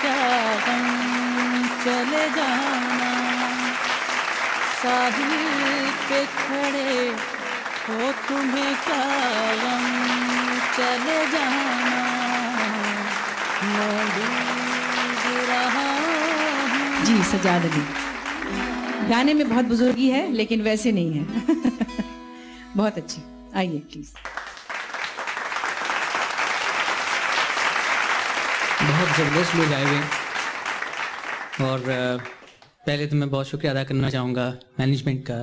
क्या गम चले जाना। पे खड़े हो तुम्हें क्या गम चले जाना। जी सजाद अली गाने में बहुत बुजुर्गी है, लेकिन वैसे नहीं है। बहुत अच्छी। आइए प्लीज़ बहुत ज़बरदस्त लोग आए हुए और पहले तो मैं बहुत शुक्रिया अदा करना चाहूँगा मैनेजमेंट का।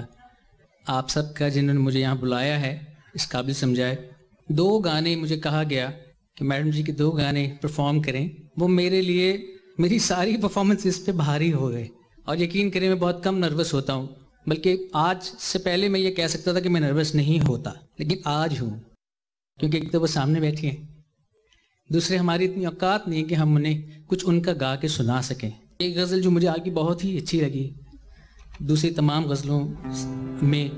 आप सब का जिन्होंने मुझे यहाँ बुलाया है, इस काबिल समझाए। दो गाने मुझे कहा गया कि मैडम जी के दो गाने परफॉर्म करें। वो मेरे लिए, मेरी सारी परफॉर्मेंस इस पर भारी हो गए। और यकीन करें, मैं बहुत कम नर्वस होता हूँ। बल्कि आज से पहले मैं ये कह सकता था कि मैं नर्वस नहीं होता, लेकिन आज हूँ। क्योंकि एक तो वो सामने बैठी हैं। दूसरे, हमारी इतनी औकात नहीं है कि हम उन्हें कुछ उनका गा के सुना सकें। एक गज़ल जो मुझे आगे बहुत ही अच्छी लगी, दूसरी तमाम गज़लों में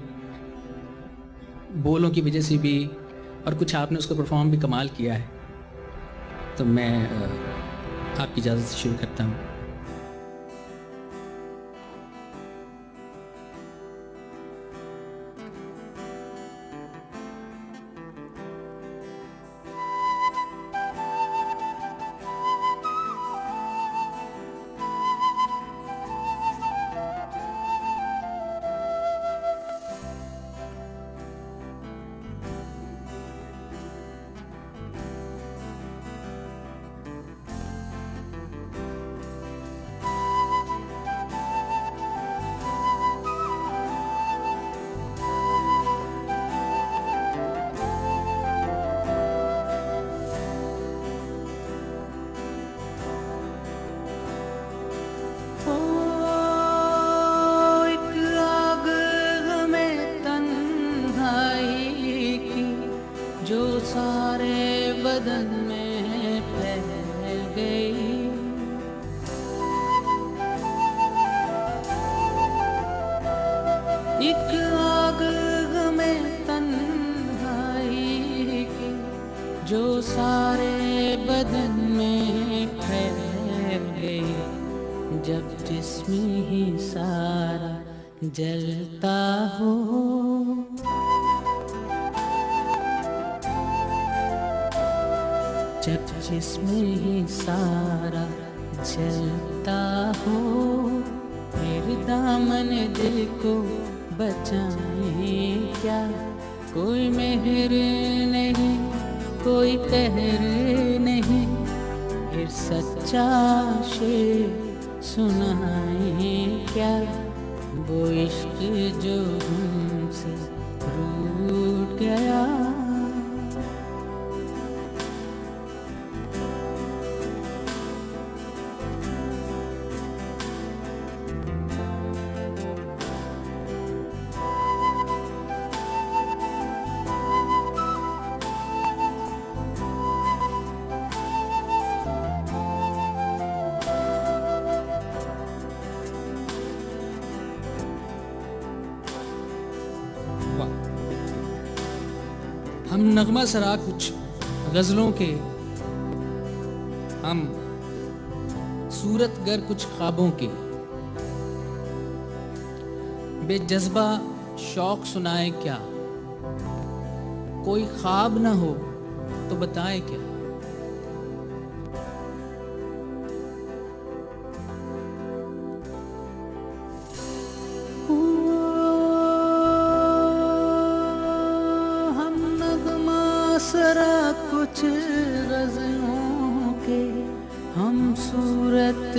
बोलों की वजह से भी और कुछ आपने उसको परफॉर्म भी कमाल किया है। तो मैं आपकी इजाज़त से शुरू करता हूँ। सारे बदन में फैल गई जब जिस्म ही सारा जलता हो। जब जिस्म ही सारा जलता हो फिर दामन दिल को बचाए क्या? कोई मेहर नहीं कोई तहरे नहीं फिर सच्चा शेर सुनाए क्या? वो इश्क जो हमसे रूठ गया हम नगमा सरा कुछ गज़लों के, हम सूरत गर कुछ ख्वाबों के। बेजज्बा शौक सुनाए क्या? कोई ख्वाब ना हो तो बताए क्या? कुछ गजलों के हम सूरत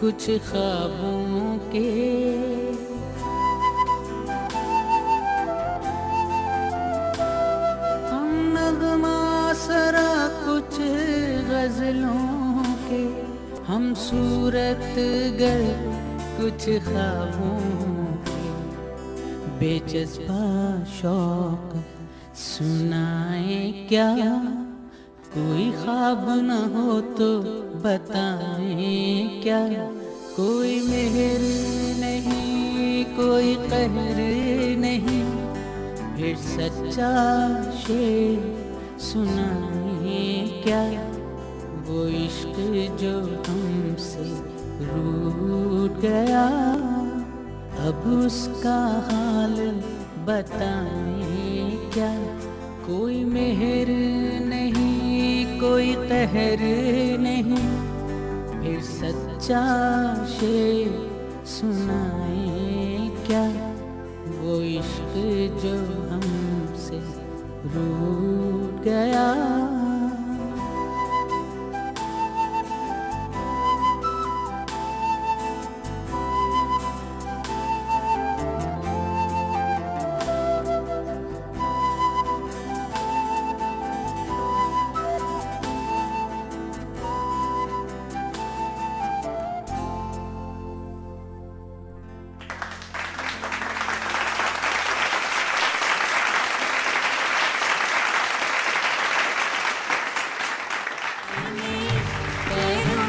कुछ ख्वाबों के। हम नगमा सरा कुछ गजलों के हम सूरत गर कुछ ख्वाबों के। बेचस्पा शौक सुनाए क्या? कोई ख्वाब न हो तो बताए क्या? कोई मेहर नहीं, कोई कहर नहीं, फिर सच्चा शेर सुनाए क्या? वो इश्क जो हमसे रूठ गया, अब उसका हाल बताए क्या? कोई मेहर नहीं, कोई तहर नहीं। फिर सच्चा शेर सुनाए क्या? वो इश्क जो हमसे रूठ गया।